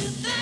you think?